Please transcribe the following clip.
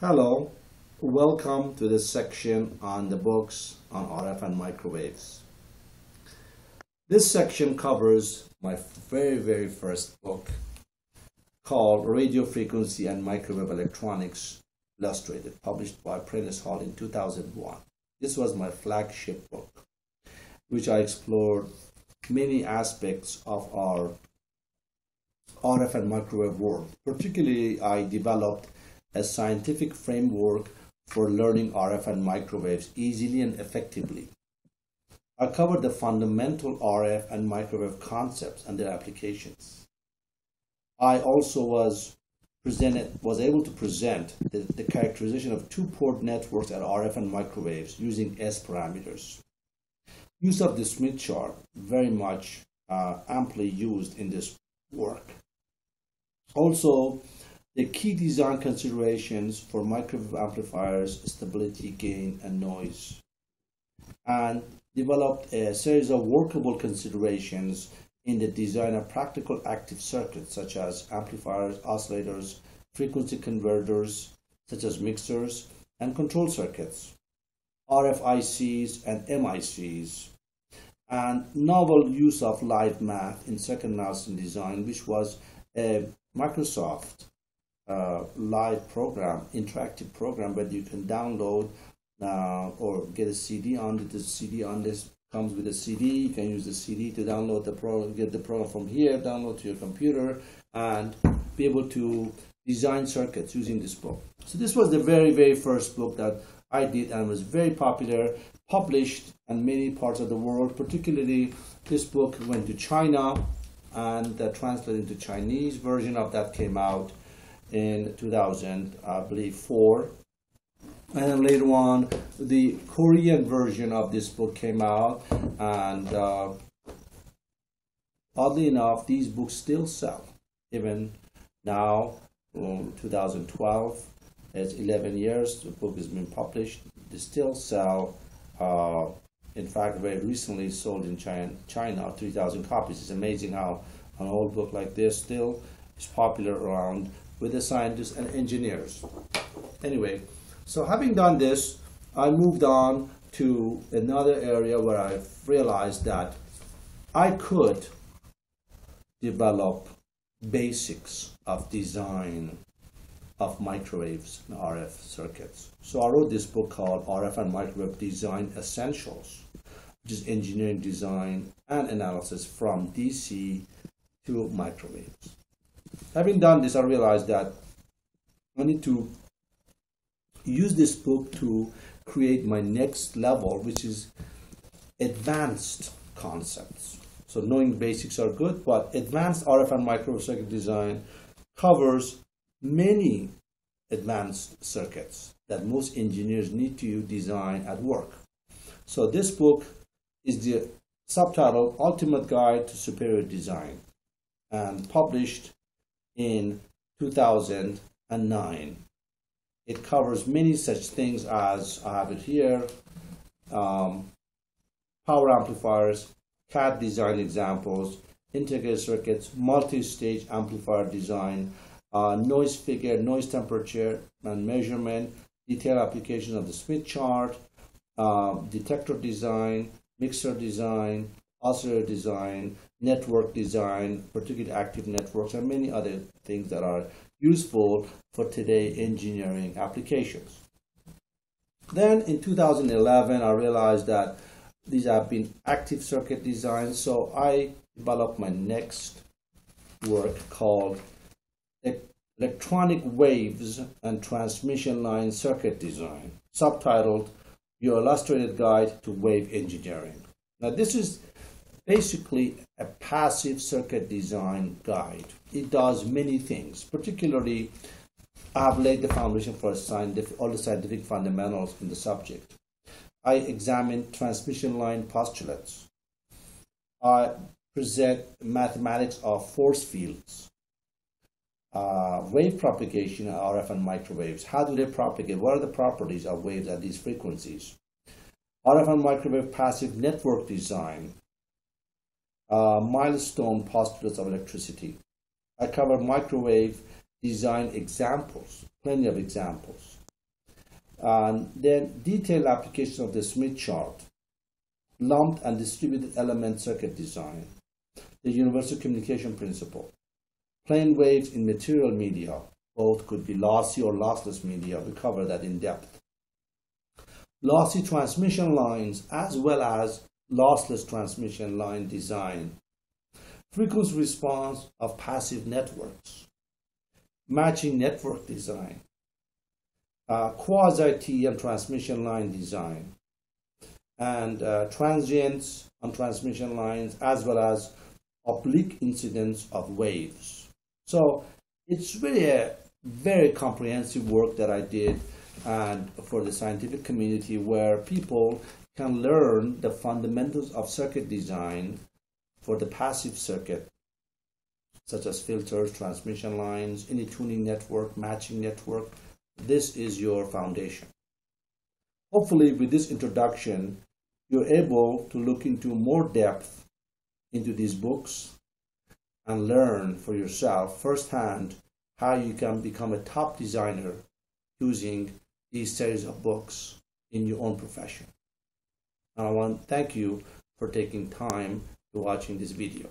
Hello, welcome to this section on the books on RF and microwaves. This section covers my very, very first book called Radio Frequency and Microwave Electronics Illustrated, published by Prentice Hall in 2001. This was my flagship book, which I explored many aspects of our RF and microwave world. Particularly, I developed a scientific framework for learning RF and microwaves easily and effectively. I covered the fundamental RF and microwave concepts and their applications. I also was presented was able to present the, the characterization of two-port networks at RF and microwaves using S parameters. Use of the Smith chart very much uh, amply used in this work. Also, the key design considerations for microwave amplifiers, stability, gain, and noise. And developed a series of workable considerations in the design of practical active circuits such as amplifiers, oscillators, frequency converters, such as mixers, and control circuits, RFICs and MICs, and novel use of live math in circuit analysis design, which was a Microsoft uh, live program, interactive program where you can download uh, or get a CD on the CD on this comes with a CD. You can use the CD to download the program, get the program from here, download to your computer, and be able to design circuits using this book. So this was the very, very first book that I did and was very popular, published in many parts of the world. Particularly, this book went to China and uh, translated into Chinese version of that came out in 2000, I believe, four. And then later on, the Korean version of this book came out, and uh, oddly enough, these books still sell. Even now, um, 2012, it's 11 years, the book has been published, they still sell. Uh, in fact, very recently sold in China, China 3,000 copies. It's amazing how an old book like this still is popular around with the scientists and engineers. Anyway, so having done this, I moved on to another area where I realized that I could develop basics of design of microwaves and RF circuits. So I wrote this book called RF and Microwave Design Essentials, which is engineering design and analysis from DC to microwaves. Having done this, I realized that I need to use this book to create my next level, which is advanced concepts. So knowing basics are good, but advanced RF and microwave circuit design covers many advanced circuits that most engineers need to design at work. So this book is the subtitle Ultimate Guide to Superior Design and published in 2009. It covers many such things as I have it here um, power amplifiers, CAD design examples, integrated circuits, multi stage amplifier design, uh, noise figure, noise temperature and measurement, detailed application of the Smith chart, uh, detector design, mixer design, oscillator design, network design, particularly active networks, and many other things that are useful for today engineering applications. Then in 2011, I realized that these have been active circuit designs, so I developed my next work called Electronic Waves and Transmission Line Circuit Design, subtitled Your Illustrated Guide to Wave Engineering. Now, this is basically a passive circuit design guide. It does many things, particularly I have laid the foundation for all the scientific fundamentals in the subject. I examine transmission line postulates. I present mathematics of force fields, uh, wave propagation, RF and microwaves. How do they propagate? What are the properties of waves at these frequencies? RF and microwave passive network design, uh, milestone postulates of electricity. I cover microwave design examples, plenty of examples. And then detailed application of the Smith chart, lumped and distributed element circuit design, the universal communication principle, plane waves in material media, both could be lossy or lossless media. We cover that in depth. Lossy transmission lines as well as lossless transmission line design. Frequency response of passive networks. Matching network design. Uh, quasi-TEM transmission line design. And uh, transients on transmission lines as well as oblique incidence of waves. So it's really a very comprehensive work that I did and for the scientific community where people can learn the fundamentals of circuit design for the passive circuit such as filters, transmission lines, any tuning network, matching network. This is your foundation. Hopefully with this introduction, you're able to look into more depth into these books and learn for yourself firsthand how you can become a top designer using these series of books in your own profession. And I want to thank you for taking time to watching this video.